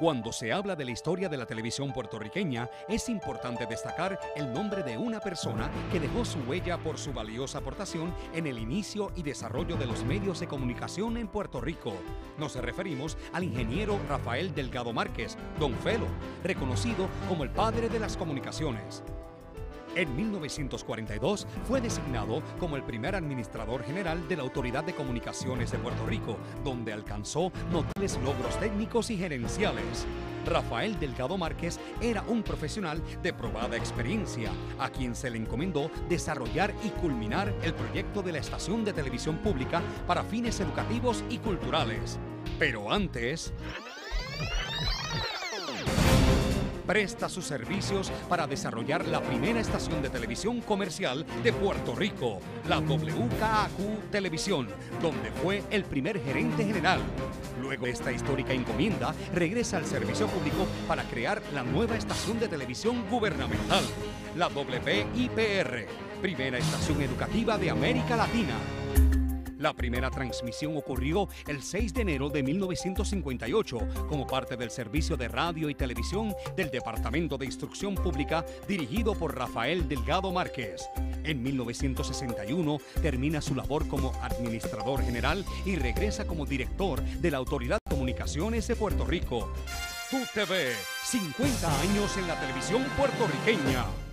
Cuando se habla de la historia de la televisión puertorriqueña, es importante destacar el nombre de una persona que dejó su huella por su valiosa aportación en el inicio y desarrollo de los medios de comunicación en Puerto Rico. Nos referimos al ingeniero Rafael Delgado Márquez, Don Felo, reconocido como el padre de las comunicaciones. En 1942 fue designado como el primer administrador general de la Autoridad de Comunicaciones de Puerto Rico, donde alcanzó notables logros técnicos y gerenciales. Rafael Delgado Márquez era un profesional de probada experiencia, a quien se le encomendó desarrollar y culminar el proyecto de la estación de televisión pública para fines educativos y culturales. Pero antes presta sus servicios para desarrollar la primera estación de televisión comercial de Puerto Rico, la WKAQ Televisión, donde fue el primer gerente general. Luego de esta histórica encomienda, regresa al servicio público para crear la nueva estación de televisión gubernamental, la WIPR, primera estación educativa de América Latina. La primera transmisión ocurrió el 6 de enero de 1958 como parte del servicio de radio y televisión del Departamento de Instrucción Pública dirigido por Rafael Delgado Márquez. En 1961 termina su labor como administrador general y regresa como director de la Autoridad de Comunicaciones de Puerto Rico. TUTV, 50 años en la televisión puertorriqueña.